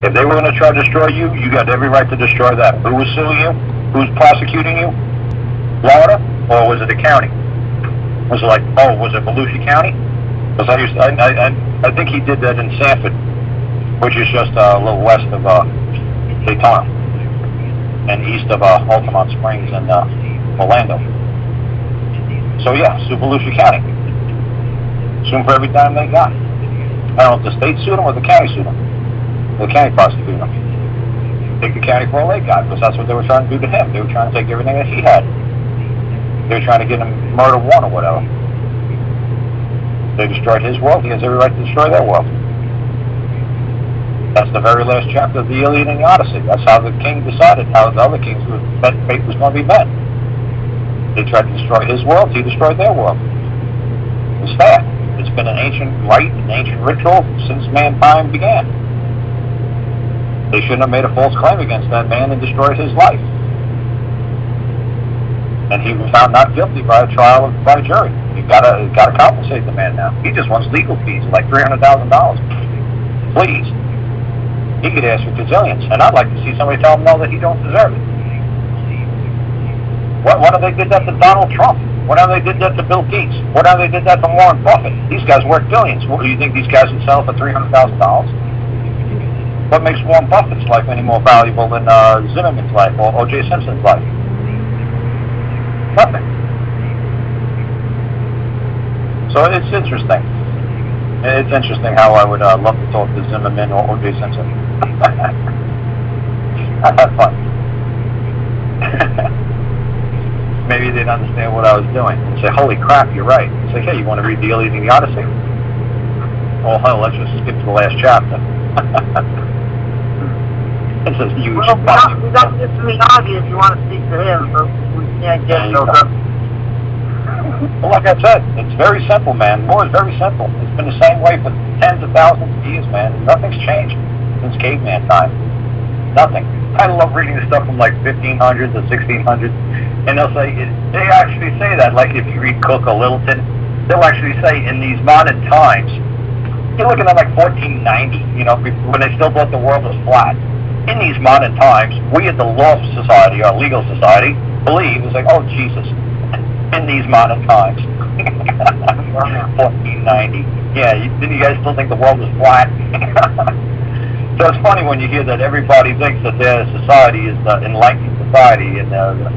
If they were going to try to destroy you, you got every right to destroy them. Who was suing you? Who's prosecuting you? Florida, or was it the county? Was it like, oh, was it Volusia County? Because I used, I, I, I, think he did that in Sanford, which is just uh, a little west of uh, Daytona and east of uh, Altamonte Springs and uh, Orlando. So yeah, sue Volusia County. Sue them for every dime they got. I don't know if the state sued them or the county sued them. The county prosecuted them. Take the county for all they got, because that's what they were trying to do to him. They were trying to take everything that he had. They were trying to get him murder one or whatever. They destroyed his world. He has every right to destroy their world. That's the very last chapter of the Iliad and the Odyssey. That's how the king decided how the other kings fate was going to be met. They tried to destroy his world. He destroyed their world. It's that. It's been an ancient rite, an ancient ritual since mankind began. They shouldn't have made a false claim against that man and destroyed his life. And he was found not guilty by a trial of, by jury. You gotta gotta compensate the man now. He just wants legal fees, like three hundred thousand dollars. Please. He could ask for gazillions, and I'd like to see somebody tell him no that he don't deserve it. What what if they did that to Donald Trump? What if they did that to Bill Gates? What if they did that to Warren Buffett? These guys worth billions. What, do you think these guys would sell for three hundred thousand dollars? What makes Warren Buffett's life any more valuable than uh, Zimmerman's life or O.J. Simpson's life? Nothing. So it's interesting. It's interesting how I would uh, love to talk to Zimmerman or O.J. Simpson. I've had fun. Maybe they'd understand what I was doing and say, holy crap, you're right. Like, hey, you want to read the Iliad and the Odyssey? Oh, hell, let's just skip to the last chapter. it's a huge Well, we got, we got this to the you wanna speak to him, but we can't get up. Well, like I said, it's very simple, man. War is very simple. It's been the same way for tens of thousands of years, man. Nothing's changed since caveman time. Nothing. I love reading the stuff from like 1500s or 1600s, and they'll say, they actually say that, like if you read Coke or Littleton, they'll actually say in these modern times, you're looking at like 1490, you know, when they still thought the world was flat. In these modern times, we at the law society, our legal society, believe it's like, oh Jesus, in these modern times. 1490. Yeah, you, didn't you guys still think the world was flat? so it's funny when you hear that everybody thinks that their society is the enlightened society and the, the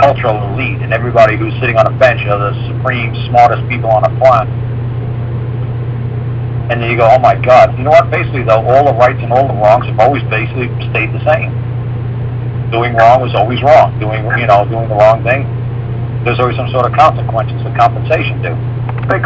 cultural elite, and everybody who's sitting on a bench are the supreme, smartest people on the planet. And then you go, oh my God. You know what? Basically, though, all the rights and all the wrongs have always basically stayed the same. Doing wrong was always wrong. Doing, you know, doing the wrong thing, there's always some sort of consequences or compensation due. They